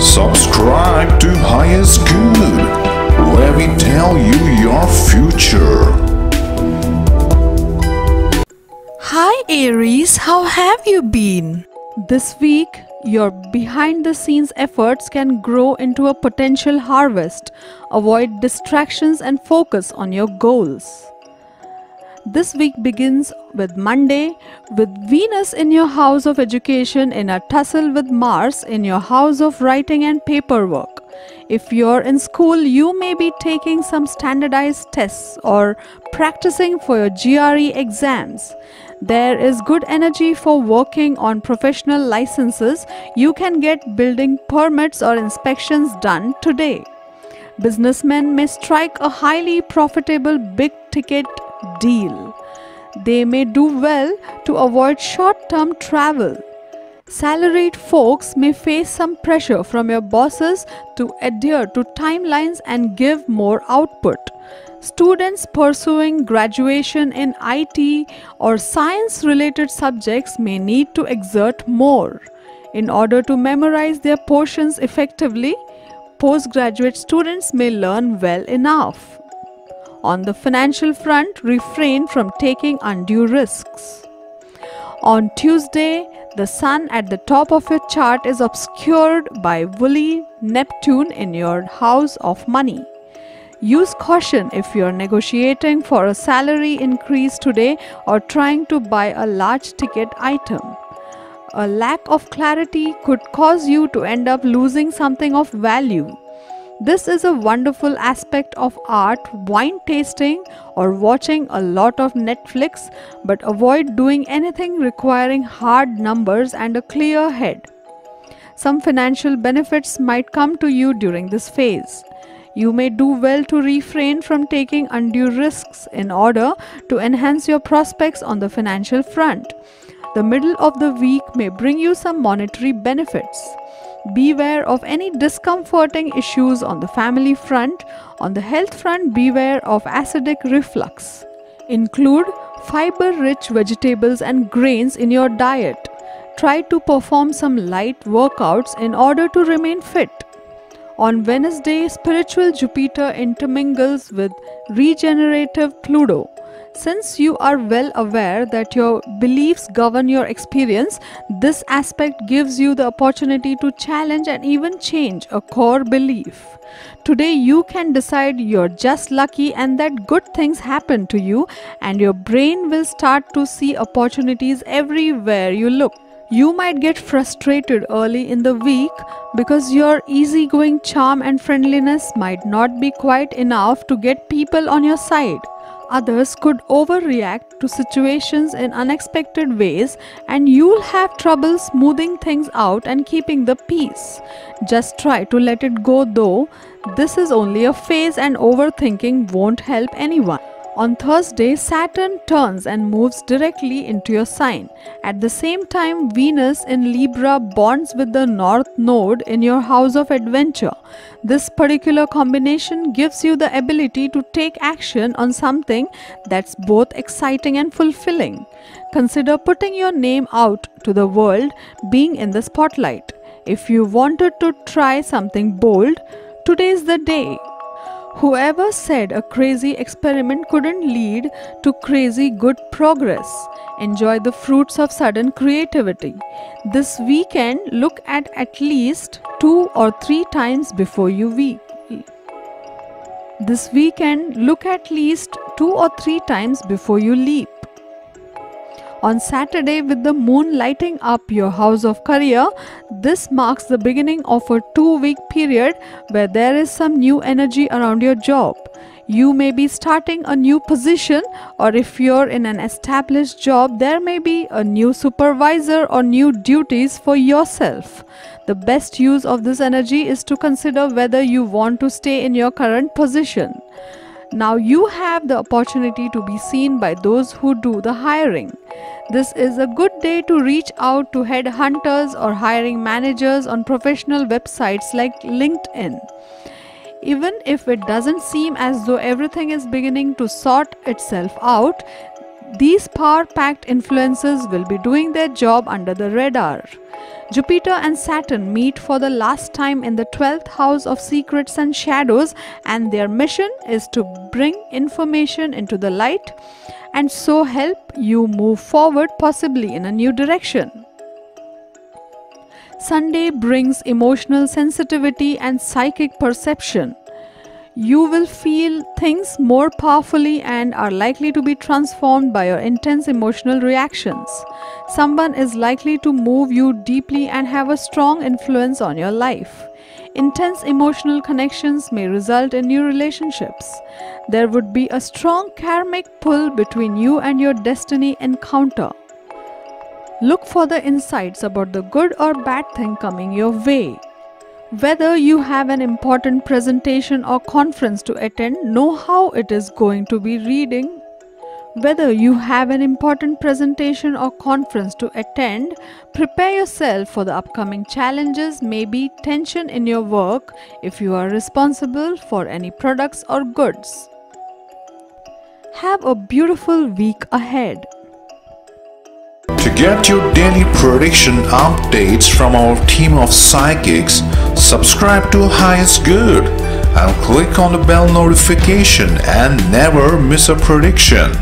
Subscribe to Highest Good, where we tell you your future. Hi Aries, how have you been? This week, your behind the scenes efforts can grow into a potential harvest. Avoid distractions and focus on your goals. This week begins with Monday, with Venus in your house of education in a tussle with Mars in your house of writing and paperwork. If you're in school, you may be taking some standardized tests or practicing for your GRE exams. There is good energy for working on professional licenses. You can get building permits or inspections done today. Businessmen may strike a highly profitable big ticket deal. They may do well to avoid short term travel. Salaried folks may face some pressure from your bosses to adhere to timelines and give more output. Students pursuing graduation in IT or science related subjects may need to exert more. In order to memorize their portions effectively, postgraduate students may learn well enough. On the financial front, refrain from taking undue risks. On Tuesday, the sun at the top of your chart is obscured by woolly Neptune in your house of money. Use caution if you are negotiating for a salary increase today or trying to buy a large ticket item. A lack of clarity could cause you to end up losing something of value. This is a wonderful aspect of art, wine tasting, or watching a lot of Netflix, but avoid doing anything requiring hard numbers and a clear head. Some financial benefits might come to you during this phase. You may do well to refrain from taking undue risks in order to enhance your prospects on the financial front. The middle of the week may bring you some monetary benefits. Beware of any discomforting issues on the family front. On the health front, beware of acidic reflux. Include fiber rich vegetables and grains in your diet. Try to perform some light workouts in order to remain fit. On Wednesday, spiritual Jupiter intermingles with regenerative Pluto. Since you are well aware that your beliefs govern your experience, this aspect gives you the opportunity to challenge and even change a core belief. Today, you can decide you're just lucky and that good things happen to you, and your brain will start to see opportunities everywhere you look. You might get frustrated early in the week because your easygoing charm and friendliness might not be quite enough to get people on your side. Others could overreact to situations in unexpected ways, and you'll have trouble smoothing things out and keeping the peace. Just try to let it go though, this is only a phase, and overthinking won't help anyone. On Thursday, Saturn turns and moves directly into your sign. At the same time, Venus in Libra bonds with the North Node in your house of adventure. This particular combination gives you the ability to take action on something that's both exciting and fulfilling. Consider putting your name out to the world, being in the spotlight. If you wanted to try something bold, today is the day. Whoever said a crazy experiment couldn't lead to crazy good progress? Enjoy the fruits of sudden creativity. This weekend, look at at least two or three times before you weep. This weekend, look at least two or three times before you leap. On Saturday, with the moon lighting up your house of career, this marks the beginning of a two week period where there is some new energy around your job. You may be starting a new position, or if you're in an established job, there may be a new supervisor or new duties for yourself. The best use of this energy is to consider whether you want to stay in your current position. Now you have the opportunity to be seen by those who do the hiring. This is a good day to reach out to headhunters or hiring managers on professional websites like LinkedIn. Even if it doesn't seem as though everything is beginning to sort itself out, These power packed influences will be doing their job under the radar. Jupiter and Saturn meet for the last time in the 12th house of secrets and shadows, and their mission is to bring information into the light and so help you move forward, possibly in a new direction. Sunday brings emotional sensitivity and psychic perception. You will feel things more powerfully and are likely to be transformed by your intense emotional reactions. Someone is likely to move you deeply and have a strong influence on your life. Intense emotional connections may result in new relationships. There would be a strong karmic pull between you and your destiny encounter. Look for the insights about the good or bad thing coming your way. Whether you have an important presentation or conference to attend, know how it is going to be reading. Whether you have an important presentation or conference to attend, prepare yourself for the upcoming challenges, maybe tension in your work if you are responsible for any products or goods. Have a beautiful week ahead. To get your daily prediction updates from our team of psychics, subscribe to Highest Good and click on the bell notification and never miss a prediction.